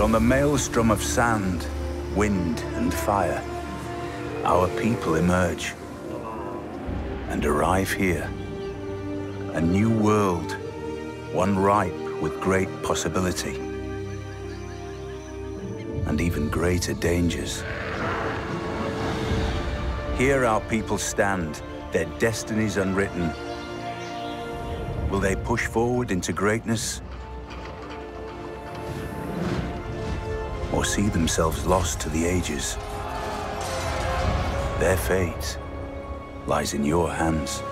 From the maelstrom of sand, wind, and fire, our people emerge and arrive here. A new world, one ripe with great possibility and even greater dangers. Here our people stand, their destinies unwritten. Will they push forward into greatness? Or see themselves lost to the ages? Their fate lies in your hands.